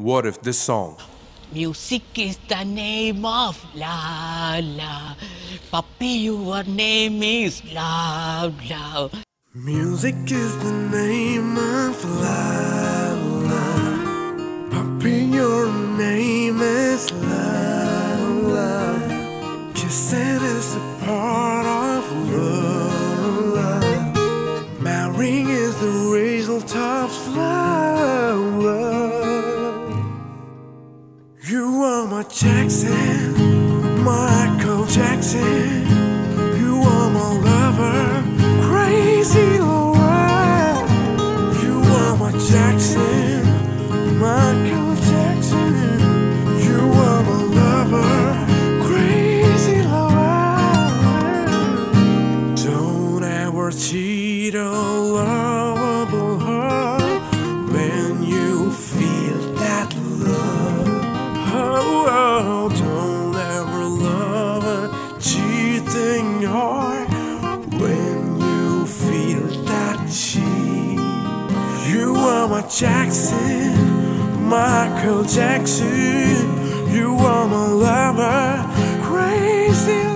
What if this song? Music is the name of love, love. Puppy, your name is love, love. Music is the name of love, love. Puppy, your name is love, love. Kissing is a part of love, love. Marrying is the result of love, You are my Jackson, Michael Jackson. You are my lover, crazy Laura. You are my Jackson, Michael Jackson. You are my lover, crazy Laura. Don't ever cheat a lovable sing when you feel that she. You are my Jackson, Michael Jackson. You are my lover, crazy.